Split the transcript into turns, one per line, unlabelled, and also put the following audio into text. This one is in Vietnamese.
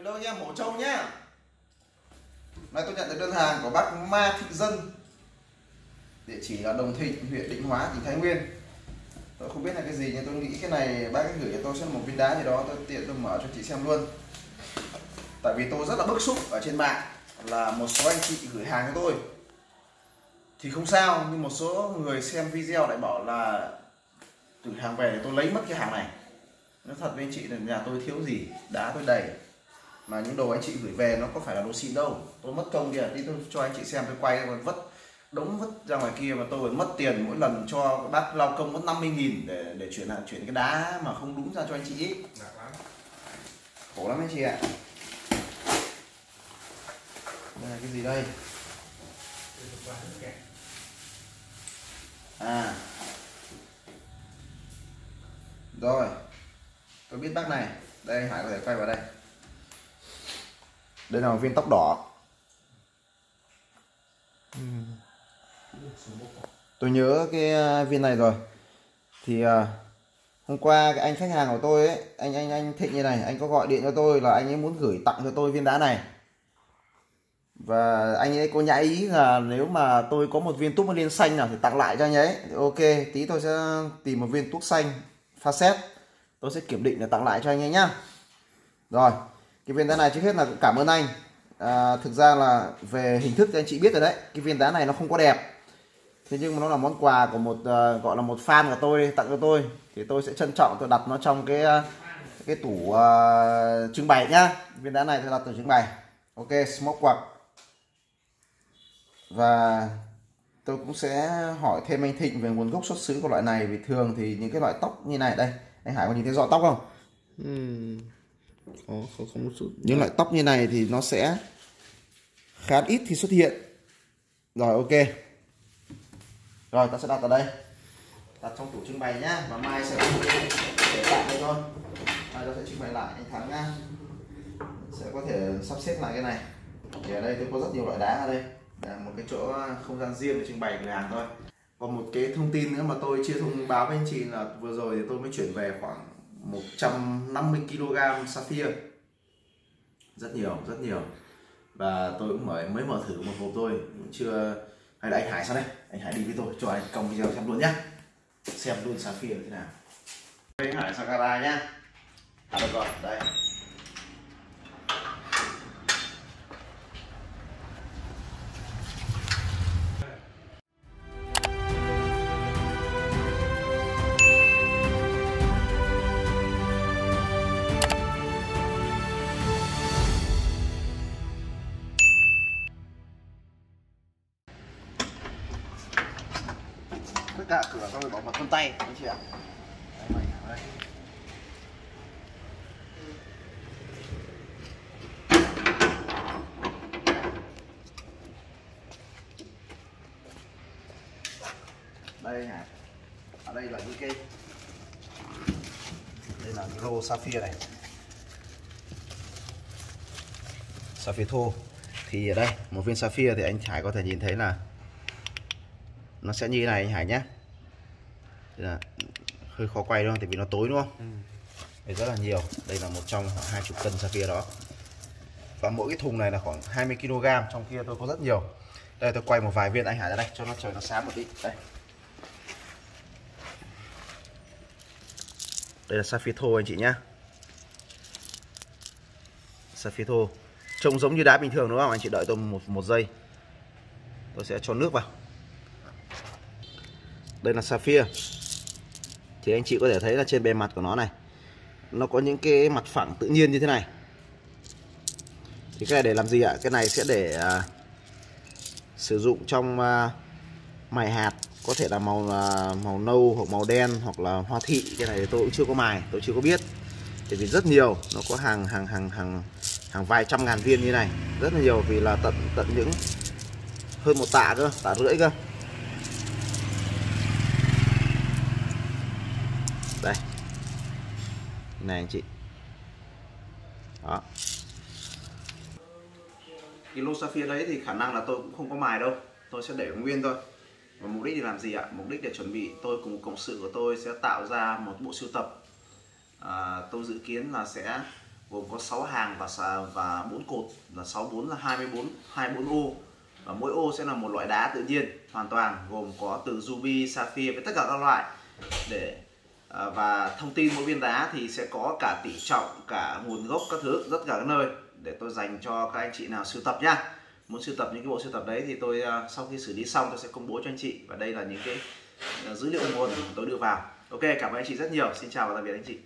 Hello anh em Hổ Châu nhá. Nay tôi nhận được đơn hàng của bác Ma Thị Dân. Địa chỉ là Đồng Thịnh, huyện Định Hóa, tỉnh Thái Nguyên. Tôi không biết là cái gì nhưng tôi nghĩ cái này bác ấy gửi cho tôi sẽ một viên đá gì đó Tôi tiện tôi mở cho chị xem luôn. Tại vì tôi rất là bức xúc ở trên mạng Là một số anh chị gửi hàng cho tôi. Thì không sao nhưng một số người xem video lại bảo là Gửi hàng về tôi lấy mất cái hàng này. Nói thật với anh chị là nhà tôi thiếu gì Đá tôi đầy mà những đồ anh chị gửi về nó có phải là đồ xịn đâu. Tôi mất công kìa tí tôi cho anh chị xem tôi quay còn vất đống vứt ra ngoài kia mà tôi phải mất tiền mỗi lần cho bác lao công mất 50 nghìn để để chuyển lại chuyển cái đá mà không đúng ra cho anh chị ý. khổ lắm anh chị ạ. Đây là cái gì đây? À. Rồi. Tôi biết bác này. Đây hải có thể quay vào đây đây là một viên tóc đỏ. Tôi nhớ cái à, viên này rồi. Thì à, hôm qua cái anh khách hàng của tôi ấy, anh anh anh thịnh như này, anh có gọi điện cho tôi là anh ấy muốn gửi tặng cho tôi viên đá này. Và anh ấy có nhã ý là nếu mà tôi có một viên túc liên xanh nào thì tặng lại cho anh ấy. Ok, tí tôi sẽ tìm một viên túc xanh pha xét tôi sẽ kiểm định để tặng lại cho anh ấy nhá. Rồi cái viên đá này trước hết là cũng cảm ơn anh. À, thực ra là về hình thức thì anh chị biết rồi đấy cái viên đá này nó không có đẹp. Thế nhưng mà nó là món quà của một uh, gọi là một fan của tôi tặng cho tôi. Thì tôi sẽ trân trọng tôi đặt nó trong cái à, cái tủ uh, trưng bày nhá. Viên đá này tôi đặt tủ trưng bày. Ok smoke quạt và tôi cũng sẽ hỏi thêm anh Thịnh về nguồn gốc xuất xứ của loại này vì thường thì những cái loại tóc như này đây anh Hải có nhìn thấy rõ tóc không?
Ừ. Có, có, có một chút.
Những loại tóc như này thì nó sẽ khá ít thì xuất hiện. Rồi ok. Rồi ta sẽ đặt ở đây. Đặt trong tủ trưng bày nhá và mai sẽ để lại đây thôi. Mai ta sẽ trưng bày lại anh thắng nhá. Sẽ có thể sắp xếp lại cái này. Thì ở đây tôi có rất nhiều loại đá ở đây. Là một cái chỗ à, không gian riêng để trưng bày cửa hàng thôi. Còn một cái thông tin nữa mà tôi chưa thông báo với anh chị là vừa rồi thì tôi mới chuyển về khoảng 150 kg sapphire rất nhiều rất nhiều. Và tôi cũng mới mới mở thử một hộp thôi. Cũng chưa hay là anh Hải sang đây. Anh Hải đi với tôi. Cho anh công video xem luôn nhá. Xem luôn sapphire thế nào. Anh Hải sang gara nhá. À được rồi. Đây. Cả cửa xong rồi bỏ mật con tay anh chị ạ? Đấy, đây. đây ở đây là những cái đây là rô sapphire này. Sapphire thô. Thì ở đây một viên sapphire thì anh Hải có thể nhìn thấy là nó sẽ như này anh Hải nhé. Là hơi khó quay đúng không? Tại vì nó tối đúng không? Đây rất là nhiều. Đây là một trong khoảng hai chục cân sapphire đó. Và mỗi cái thùng này là khoảng 20 kg. Trong kia tôi có rất nhiều. Đây tôi quay một vài viên anh Hải ra đây cho nó trời nó sáng một tí. Đây. Đây là sapphire thô anh chị nhá. Sapphire thô. Trông giống như đá bình thường đúng không? Anh chị đợi tôi một một giây. Tôi sẽ cho nước vào đây là sapphire thì anh chị có thể thấy là trên bề mặt của nó này nó có những cái mặt phẳng tự nhiên như thế này. Thì cái này để làm gì ạ? Cái này sẽ để à, sử dụng trong à, mài hạt có thể là màu à, màu nâu hoặc màu đen hoặc là hoa thị. Cái này tôi cũng chưa có mài tôi chưa có biết. Thì vì rất nhiều nó có hàng hàng hàng hàng hàng vài trăm ngàn viên như này. Rất là nhiều vì là tận tận những hơn một tạ cơ tạ rưỡi cơ đây này anh chị. Đó. Cái lô sapphire đấy thì khả năng là tôi cũng không có mài đâu. Tôi sẽ để nguyên thôi. Và mục đích để làm gì ạ? Mục đích để chuẩn bị tôi cùng cộng sự của tôi sẽ tạo ra một bộ sưu tập. À, tôi dự kiến là sẽ gồm có 6 hàng và và 4 cột. Là 6 4 là 24 24 ô. Và mỗi ô sẽ là một loại đá tự nhiên hoàn toàn gồm có từ ruby sapphire với tất cả các loại để Ờ, và thông tin mỗi viên đá thì sẽ có cả tỷ trọng, cả nguồn gốc các thứ, rất cả các nơi. Để tôi dành cho các anh chị nào sưu tập nhá muốn sưu tập những cái bộ sưu tập đấy thì tôi ờ, sau khi xử lý xong tôi sẽ công bố cho anh chị. Và đây là những cái ờ, dữ liệu nguồn tôi đưa vào. Ok, cảm ơn anh chị rất nhiều. Xin chào và tạm biệt anh chị.